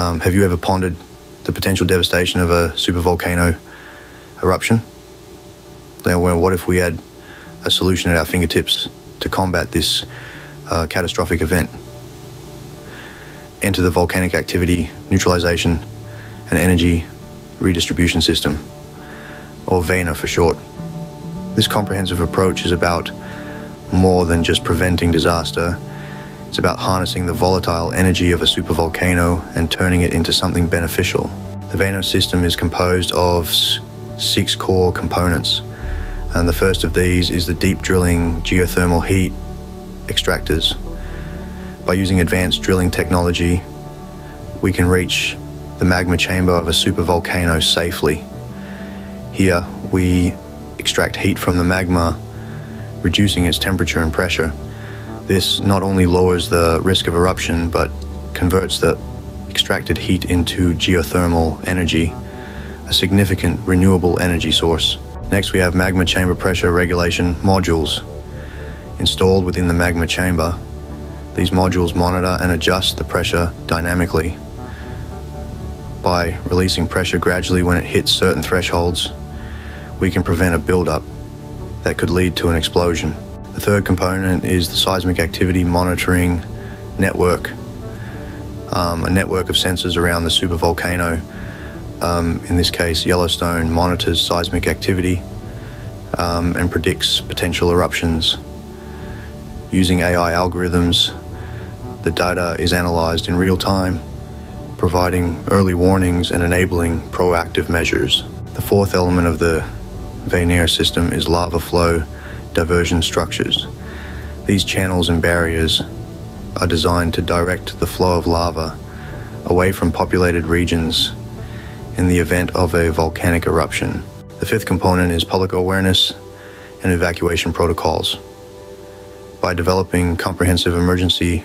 Um, have you ever pondered the potential devastation of a supervolcano eruption? Now, well, what if we had a solution at our fingertips to combat this uh, catastrophic event? Enter the volcanic activity neutralization and energy redistribution system, or VANER for short. This comprehensive approach is about more than just preventing disaster. It's about harnessing the volatile energy of a supervolcano and turning it into something beneficial. The VANER system is composed of six core components, and the first of these is the deep drilling geothermal heat extractors. By using advanced drilling technology, we can reach the magma chamber of a supervolcano safely. Here, we extract heat from the magma, reducing its temperature and pressure. This not only lowers the risk of eruption, but converts the extracted heat into geothermal energy, a significant renewable energy source. Next, we have magma chamber pressure regulation modules. Installed within the magma chamber, these modules monitor and adjust the pressure dynamically. By releasing pressure gradually when it hits certain thresholds, we can prevent a buildup that could lead to an explosion. The third component is the seismic activity monitoring network, um, a network of sensors around the supervolcano. Um, in this case, Yellowstone monitors seismic activity um, and predicts potential eruptions. Using AI algorithms, the data is analyzed in real time, providing early warnings and enabling proactive measures. The fourth element of the VANER system is lava flow diversion structures. These channels and barriers are designed to direct the flow of lava away from populated regions in the event of a volcanic eruption. The fifth component is public awareness and evacuation protocols. By developing comprehensive emergency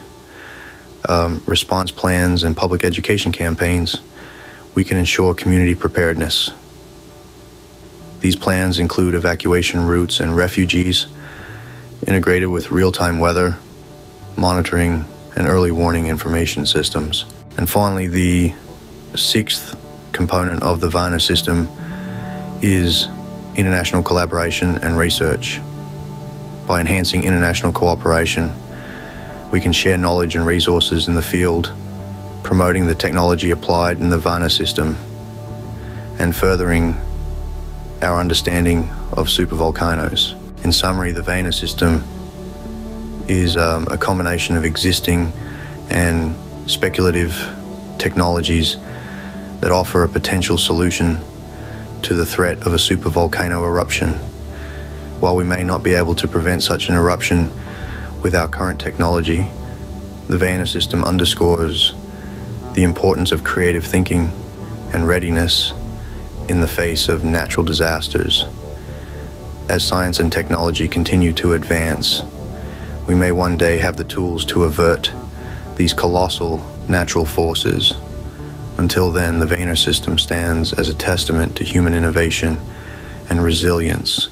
um, response plans and public education campaigns, we can ensure community preparedness. These plans include evacuation routes and refugees, integrated with real-time weather, monitoring, and early warning information systems. And finally, the sixth component of the VANER system is international collaboration and research. By enhancing international cooperation, we can share knowledge and resources in the field, promoting the technology applied in the VANER system, and furthering our understanding of supervolcanoes. In summary, the VANER system is um, a combination of existing and speculative technologies that offer a potential solution to the threat of a supervolcano eruption. While we may not be able to prevent such an eruption with our current technology, the VANER system underscores the importance of creative thinking and readiness in the face of natural disasters. As science and technology continue to advance, we may one day have the tools to avert these colossal natural forces. Until then, the VANER system stands as a testament to human innovation and resilience